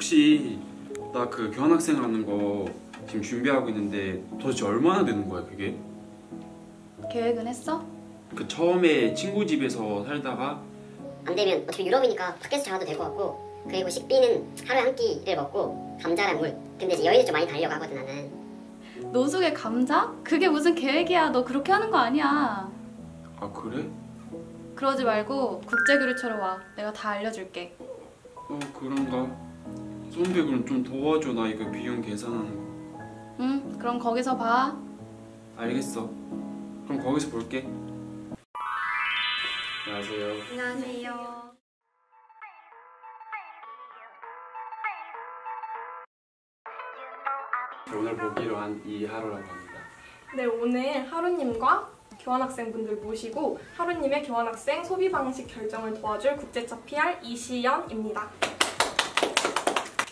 혹시 나 그 교환학생 하는 거 지금 준비하고 있는데 도대체 얼마나 되는 거야 그게? 계획은 했어? 그 처음에 친구 집에서 살다가 안 되면 어차피 유럽이니까 밖에서 자도 될 것 같고 그리고 식비는 하루에 한 끼를 먹고 감자랑 물 근데 이제 여행을 좀 많이 다니려고 하거든 나는 노숙의 감자? 그게 무슨 계획이야. 너 그렇게 하는 거 아니야. 아 그래? 그러지 말고 국제교류처로 와. 내가 다 알려줄게. 어 그런가? 선배 그럼 좀 도와줘 나 이거 비용 계산하는 거 응, 그럼 거기서 봐. 알겠어 그럼 거기서 볼게 안녕하세요 안녕하세요. 오늘 보기로 한 이하루라고 합니다 네, 오늘 하루님과 교환학생분들 모시고 하루님의 교환학생 소비 방식 결정을 도와줄 국제차 PR 이시연입니다.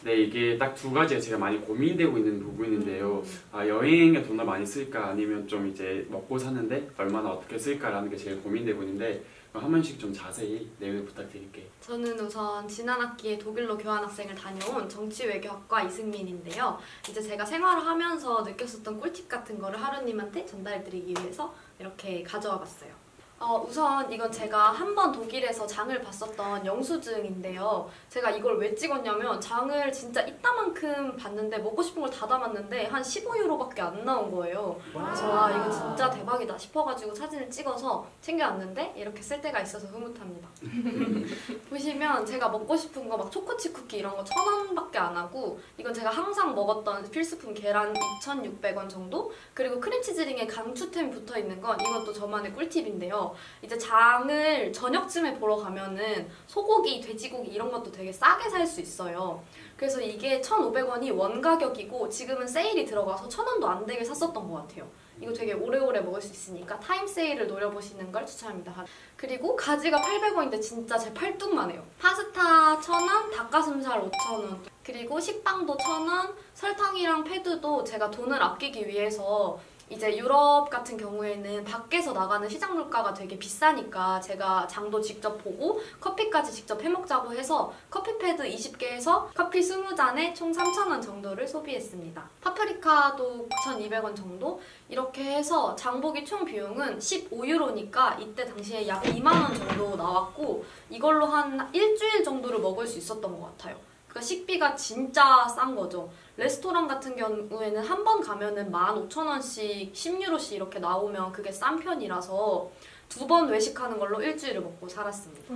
네 이게 딱 두 가지가 제가 많이 고민되고 있는 부분인데요 아, 여행에 돈을 많이 쓸까 아니면 좀 이제 먹고 사는데 얼마나 어떻게 쓸까라는 게 제일 고민되고 있는데 한 번씩 좀 자세히 내용을 부탁드릴게요 저는 우선 지난 학기에 독일로 교환학생을 다녀온 정치외교학과 이승민인데요. 이제 제가 생활을 하면서 느꼈었던 꿀팁 같은 거를 하루님한테 전달드리기 위해서 이렇게 가져와 봤어요. 어, 우선 이건 제가 한 번 독일에서 장을 봤었던 영수증인데요. 제가 이걸 왜 찍었냐면 장을 진짜 이따만큼 봤는데 먹고 싶은 걸 다 담았는데 한 15유로밖에 안 나온 거예요. 그래서 아 이거 진짜 대박이다 싶어가지고 사진을 찍어서 챙겨왔는데 이렇게 쓸 때가 있어서 흐뭇합니다. 보시면 제가 먹고 싶은 거 막 초코칩 쿠키 이런 거 천 원밖에 안 하고 이건 제가 항상 먹었던 필수품 계란 2,600원 정도 그리고 크림치즈링에 강추템 붙어 있는 건 이것도 저만의 꿀팁인데요. 이제 장을 저녁쯤에 보러 가면은 소고기, 돼지고기 이런 것도 되게 싸게 살 수 있어요. 그래서 이게 1,500원이 원 가격이고 지금은 세일이 들어가서 1,000원도 안 되게 샀었던 것 같아요. 이거 되게 오래오래 먹을 수 있으니까 타임 세일을 노려보시는 걸 추천합니다. 그리고 가지가 800원인데 진짜 제 팔뚝만 해요. 파스타 1,000원, 닭가슴살 5,000원, 그리고 식빵도 1,000원, 설탕이랑 패드도 제가 돈을 아끼기 위해서 이제 유럽 같은 경우에는 밖에서 나가는 시장 물가가 되게 비싸니까 제가 장도 직접 보고 커피까지 직접 해먹자고 해서 커피패드 20개에서 커피 20잔에 총 3,000원 정도를 소비했습니다. 파프리카도 9,200원 정도? 이렇게 해서 장보기 총 비용은 15유로니까 이때 당시에 약 2만원 정도 나왔고 이걸로 한 일주일 정도를 먹을 수 있었던 것 같아요. 그러니까 식비가 진짜 싼 거죠. 레스토랑 같은 경우에는 한 번 가면은 15,000원씩 10유로씩 이렇게 나오면 그게 싼 편이라서 두 번 외식하는 걸로 일주일을 먹고 살았습니다.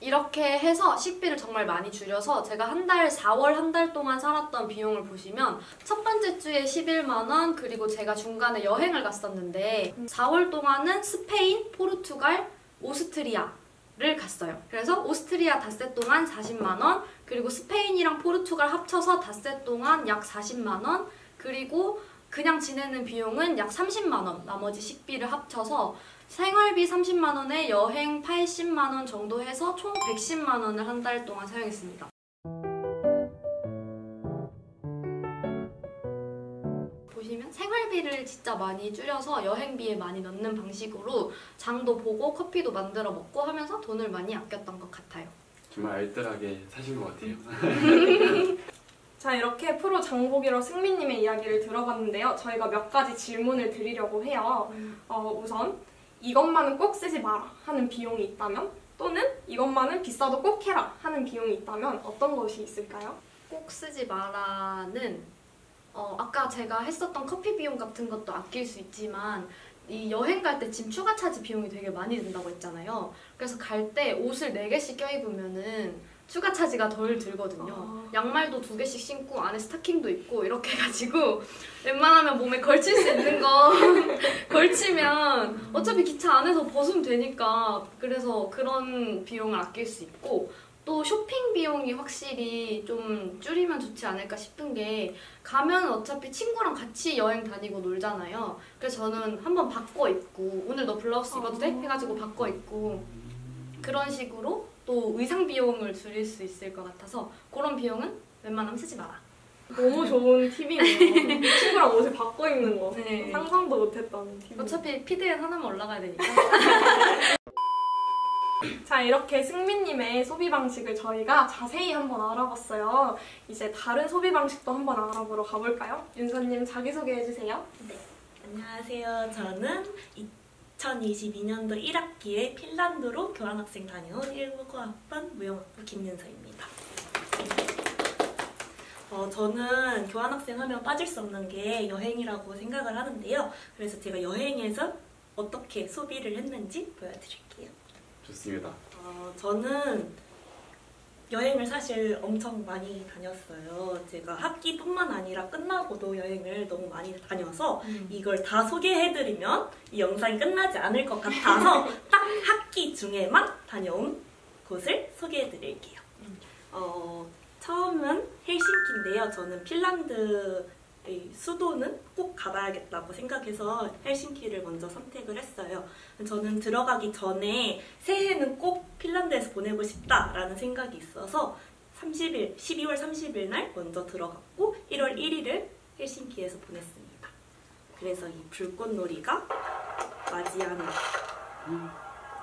이렇게 해서 식비를 정말 많이 줄여서 제가 한 달, 4월 한 달 동안 살았던 비용을 보시면 첫 번째 주에 11만원, 그리고 제가 중간에 여행을 갔었는데 4월 동안은 스페인, 포르투갈, 오스트리아, 를 갔어요. 그래서 오스트리아 닷새 동안 40만 원, 그리고 스페인이랑 포르투갈 합쳐서 닷새 동안 약 40만 원, 그리고 그냥 지내는 비용은 약 30만 원, 나머지 식비를 합쳐서 생활비 30만 원에 여행 80만 원 정도 해서 총 110만 원을 한 달 동안 사용했습니다. 보시면 생활비를 진짜 많이 줄여서 여행비에 많이 넣는 방식으로 장도 보고 커피도 만들어 먹고 하면서 돈을 많이 아꼈던 것 같아요. 정말 알뜰하게 사신 것 같아요 자, 이렇게 프로 장보기로 승민님의 이야기를 들어봤는데요. 저희가 몇 가지 질문을 드리려고 해요. 어, 우선 이것만은 꼭 쓰지 마라 하는 비용이 있다면 또는 이것만은 비싸도 꼭 해라 하는 비용이 있다면 어떤 것이 있을까요? 꼭 쓰지 마라는 어, 아까 제가 했었던 커피 비용 같은 것도 아낄 수 있지만 이 여행 갈 때 짐 추가 차지 비용이 되게 많이 든다고 했잖아요. 그래서 갈 때 옷을 4개씩 껴입으면은 추가 차지가 덜 들거든요. 아. 양말도 두 개씩 신고 안에 스타킹도 입고 이렇게 해가지고 웬만하면 몸에 걸칠 수 있는 거 걸치면 어차피 기차 안에서 벗으면 되니까 그래서 그런 비용을 아낄 수 있고 또 쇼핑 비용이 확실히 좀 줄이면 좋지 않을까 싶은 게 가면 어차피 친구랑 같이 여행 다니고 놀잖아요. 그래서 저는 한번 바꿔 입고 오늘 너 블라우스 입어도 돼? 해가지고 바꿔 입고 그런 식으로 또 의상 비용을 줄일 수 있을 것 같아서 그런 비용은 웬만하면 쓰지 마라. 너무 좋은 팁이네요. 친구랑 옷을 바꿔 입는 거. 네. 상상도 못했던 팁. 어차피 피드엔 하나만 올라가야 되니까. 자, 이렇게 승민님의 소비 방식을 저희가 자세히 한번 알아봤어요. 이제 다른 소비 방식도 한번 알아보러 가볼까요? 윤서님 자기소개해 주세요. 안녕하세요. 저는 2022년도 1학기에 핀란드로 교환학생 다녀온 19과학번 무용학부 김윤서입니다. 어, 저는 교환학생 하면 빠질 수 없는 게 여행이라고 생각을 하는데요. 그래서 제가 여행에서 어떻게 소비를 했는지 보여드릴게요. 좋습니다. 어, 저는 여행을 사실 엄청 많이 다녔어요. 제가 학기뿐만 아니라 끝나고도 여행을 너무 많이 다녀서 이걸 다 소개해드리면 이 영상이 끝나지 않을 것 같아서 딱 학기 중에만 다녀온 곳을 소개해드릴게요. 어, 처음은 헬싱키인데요. 저는 핀란드의 수도는 꼭 가봐야겠다고 생각해서 헬싱키를 먼저 선택을 했어요. 저는 들어가기 전에 새해는 꼭 핀란드에서 보내고 싶다라는 생각이 있어서 30일, 12월 30일 날 먼저 들어갔고 1월 1일을 헬싱키에서 보냈습니다. 그래서 이 불꽃놀이가 맞이하는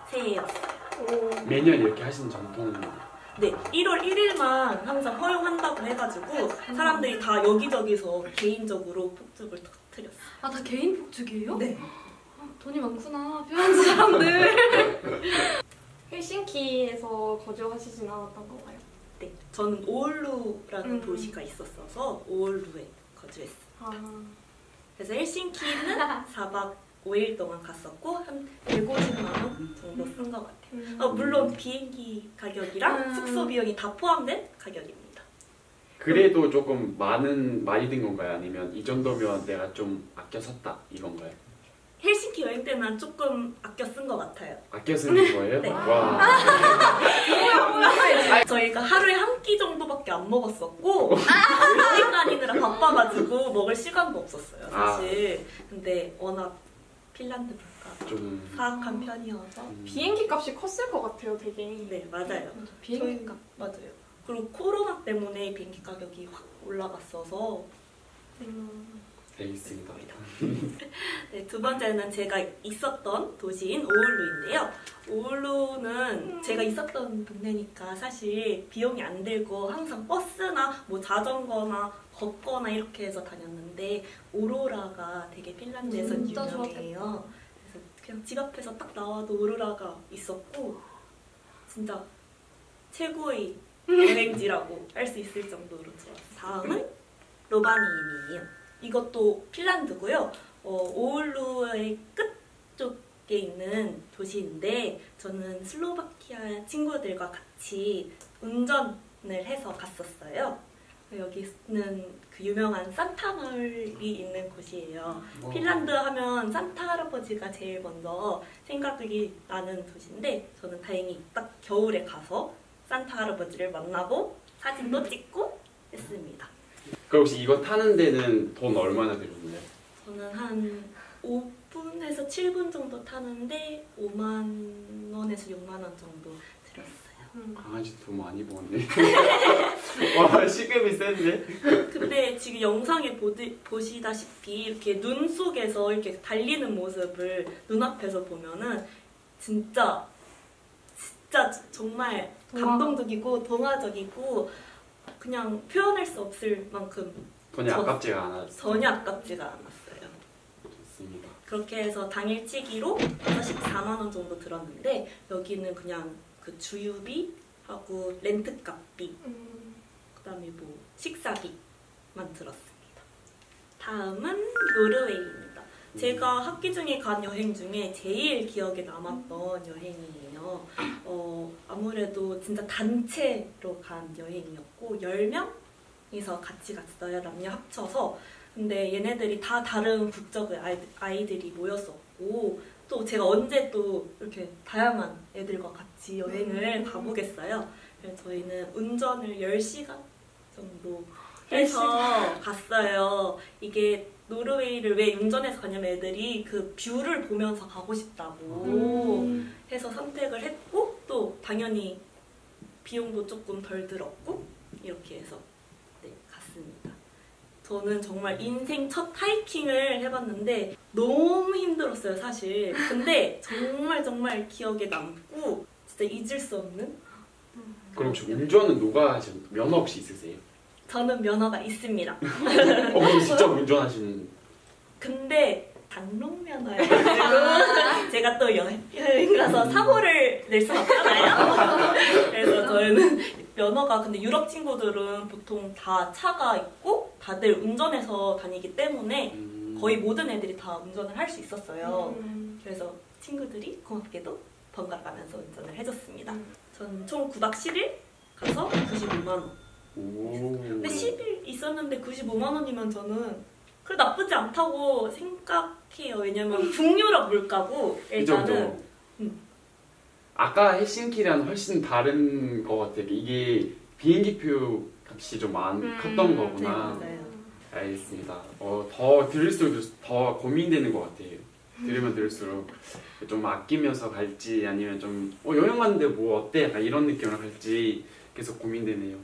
새해였어요. 매년 이렇게 하시는 전통은 네, 1월 1일만 항상 허용한다고 해가지고 사람들이 다 여기저기서 개인적으로 폭죽을 터뜨렸어요. 아, 다 개인 폭죽이에요? 네. 아, 돈이 많구나. 표현지 사람들. 헬싱키에서 거주하시진 않았던 건가요? 네, 저는 오울루라는 음. 도시가 있었어서 오울루에 거주했어요. 아, 그래서 헬싱키는 4박 5일 동안 갔었고 한 150만 원 정도 쓴 것 같아요. 음. 어, 물론 비행기 가격이랑 음. 숙소 비용이 다 포함된 가격입니다. 그래도 조금 많은 많이 든 건가요? 아니면 이 정도면 내가 좀 아껴 샀다 이건가요? 헬싱키 여행 때는 조금 아껴 쓴 것 같아요. 아껴 쓰는 거예요? 네. 와. 저희가 하루에 한 끼 정도밖에 안 먹었었고 여행 다니느라 바빠가지고 먹을 시간도 없었어요 사실. 근데 워낙 핀란드 물가가 좀 사악한 편이어서 음, 비행기 값이 컸을 것 같아요, 되게. 네 맞아요. 비행기 값. 맞아요. 그리고 코로나 때문에 비행기 가격이 확 올라갔어서 음, 알겠습니다. 네, 두 번째는 제가 있었던 도시인 오울루인데요. 오울루는 제가 있었던 동네니까 사실 비용이 안 들고 항상 버스나 뭐 자전거나 걷거나 이렇게 해서 다녔는데 오로라가 되게 핀란드에서 유명해요. 그래서 그냥 집 앞에서 딱 나와도 오로라가 있었고 진짜 최고의 여행지라고 할 수 있을 정도로 좋았어요. 다음은 로바니인이에요. 이것도 핀란드고요. 어, 오울루의 끝쪽에 있는 도시인데 저는 슬로바키아 친구들과 같이 운전을 해서 갔었어요. 여기는 그 유명한 산타 마을이 있는 곳이에요. 핀란드 하면 산타 할아버지가 제일 먼저 생각이 나는 도시인데 저는 다행히 딱 겨울에 가서 산타 할아버지를 만나고 사진도 찍고 했습니다. 그럼 혹시 이거 타는 데는 돈 얼마나 들었나요? 저는 한 5분에서 7분 정도 타는데 5만 원에서 6만 원 정도 들었어요. 음. 강아지 돈 많이 버네. 와 시급이 센데? 근데 지금 영상에 보디, 보시다시피 이렇게 눈 속에서 이렇게 달리는 모습을 눈앞에서 보면은 진짜 진짜 정말 동화. 감동적이고 동화적이고 그냥 표현할 수 없을 만큼 돈이 저- 아깝지가 않았어요. 전혀 아깝지가 않았어요. 좋습니다. 그렇게 해서 당일치기로 14만 원 정도 들었는데 여기는 그냥 그 주유비 하고 렌트값비 음, 그다음에 뭐 식사비만 들었습니다. 다음은 노르웨이입니다. 제가 학기 중에 간 여행 중에 제일 기억에 남았던 여행이에요. 어, 아무래도 진짜 단체로 간 여행이었고 10명이서 같이 갔어요. 남녀 합쳐서. 근데 얘네들이 다 다른 국적의 아이들, 아이들이 모였었고 또 제가 언제 또 이렇게 다양한 애들과 같이 여행을 가보겠어요. 그래서 저희는 운전을 10시간 정도 해서 갔어요. 이게 노르웨이를 왜 운전해서 가냐면 애들이 그 view를 보면서 가고 싶다고 음. 해서 선택을 했고 또 당연히 비용도 조금 덜 들었고 이렇게 해서 네, 갔습니다. 저는 정말 인생 첫 하이킹을 해봤는데 너무 힘들었어요 사실. 근데 정말 정말 기억에 남고 진짜 잊을 수 없는 그럼 혹시 운전은 누가 하시는 면허 혹시 있으세요? 저는 면허가 있습니다. 어 그럼 직접 운전하시는 근데 단록 면허여가지고 제가 또 여행, 여행 가서 사고를 낼순 없잖아요. 그래서 저희는 면허가 근데 유럽 친구들은 보통 다 차가 있고 다들 운전해서 다니기 때문에 음, 거의 모든 애들이 다 운전을 할 수 있었어요. 음. 그래서 친구들이 고맙게도 번갈아 가면서 운전을 해줬습니다. 음. 전총 9박 10일 가서 95만 원. 오. 근데 10일 있었는데 95만 원이면 저는 그 나쁘지 않다고 생각해요. 왜냐면 북유럽 물가고 일단은. 음. 아까 헬싱키랑 훨씬 다른 것 같아요. 이게 비행기표 값이 좀 많, 음, 컸던 네, 거구나. 맞아요. 알겠습니다. 어, 더 들을수록 더 고민되는 것 같아요. 들으면 들을수록 좀 아끼면서 갈지 아니면 좀 어, 여행 갔는데 뭐 어때? 이런 느낌으로 갈지 계속 고민되네요.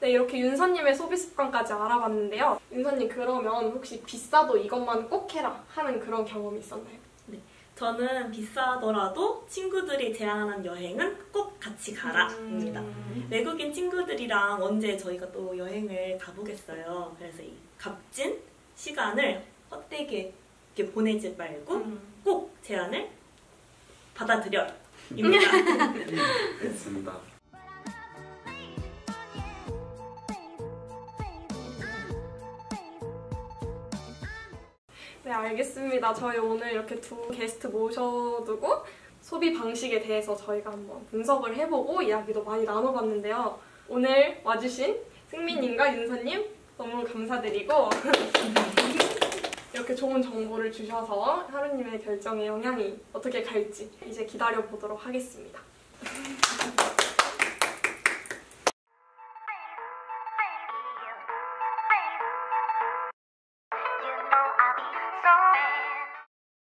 네, 이렇게 윤서님의 소비 습관까지 알아봤는데요. 윤서님 그러면 혹시 비싸도 이것만 꼭 해라 하는 그런 경험이 있었나요? 저는 비싸더라도 친구들이 제안하는 여행은 꼭 같이 가라입니다. 음. 외국인 친구들이랑 언제 저희가 또 여행을 가보겠어요. 그래서 이 값진 시간을 헛되게 이렇게 보내지 말고 음. 꼭 제안을 받아들여입니다. 됐습니다. 네, 알겠습니다. 저희 오늘 이렇게 두 게스트 모셔두고 소비 방식에 대해서 저희가 한번 분석을 해보고 이야기도 많이 나눠봤는데요. 오늘 와주신 승민님과 윤서님 너무 감사드리고 이렇게 좋은 정보를 주셔서 하루님의 결정에 영향이 어떻게 갈지 이제 기다려 보도록 하겠습니다.